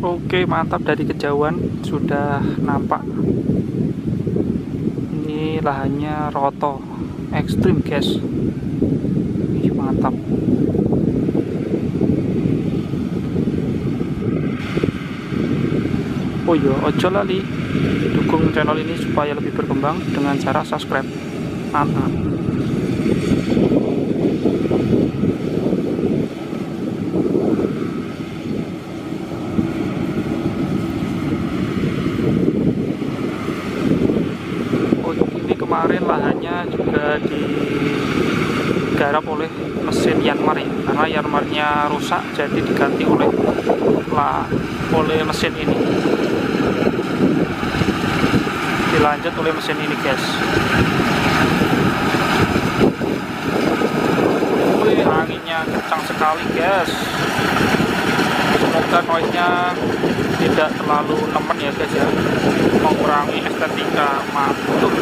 Oke mantap. Dari kejauhan sudah nampak. Ini lahannya roto ekstrim guys. Ih, mantap. Oh iya, ojo lali. Dukung channel ini supaya lebih berkembang dengan cara subscribe. Mantap. Oh, ini kemarin digarap oleh mesin Yanmar ya, karena Yanmarnya rusak jadi diganti oleh lah oleh mesin ini. Dilanjut oleh mesin ini guys. Wih, anginnya kencang sekali guys. Semoga noise nya tidak terlalu nemen ya guys ya. Mengurangi estetika mantul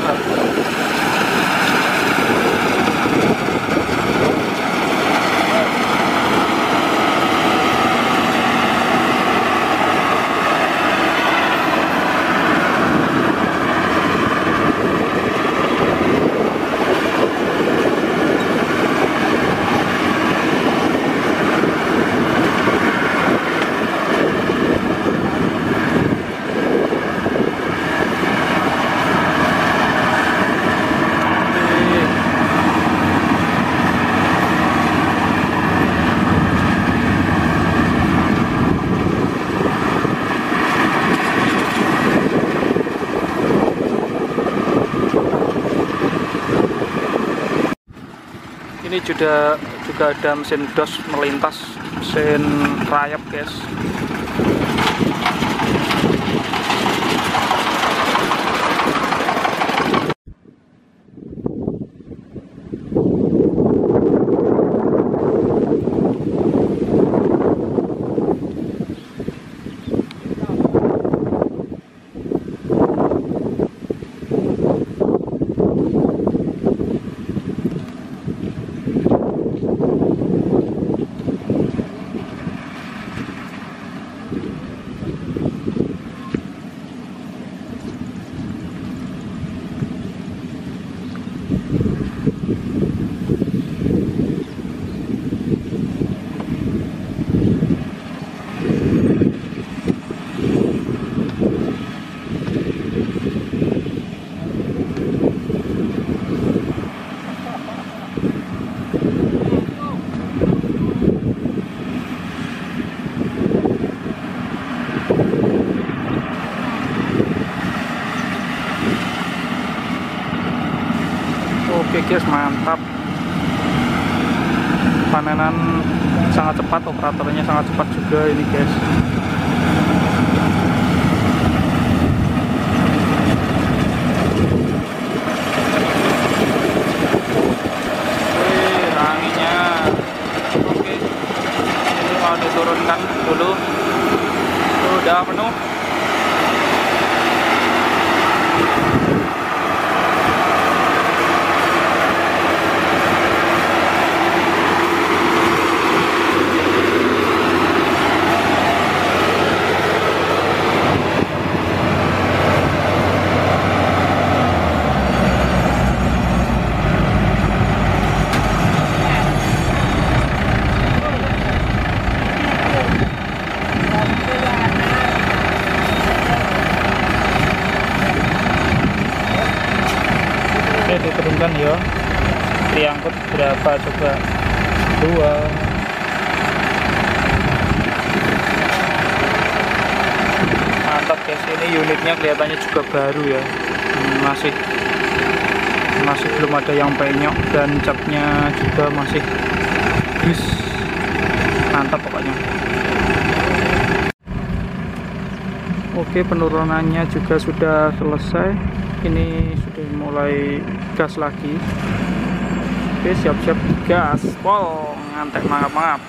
ini juga juga ada mesin dos melintas mesin rayap guys Guys mantap. Panenan sangat cepat operatornya sangat cepat juga ini guys. Diturunkan dulu. Sudah penuh Oke diturunkan ya diangkut berapa? Coba. Dua. Mantap guys. Ini unitnya kelihatannya juga baru ya. Masih masih belum ada yang penyok dan capnya juga masih bis. Mantap pokoknya. Oke penurunannya juga sudah selesai. Ini sudah mulai gas lagi. Oke siap-siap gas. Pol ngantek mangap-mangap.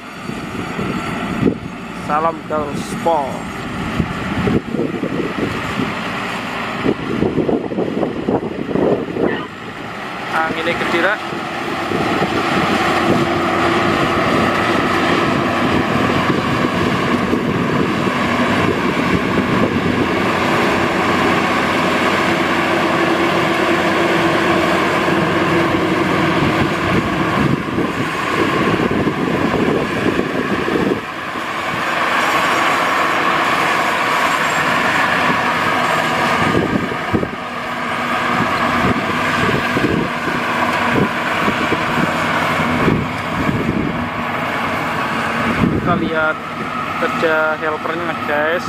Salam gaspol anginnya gede kita lihat kerja helpernya guys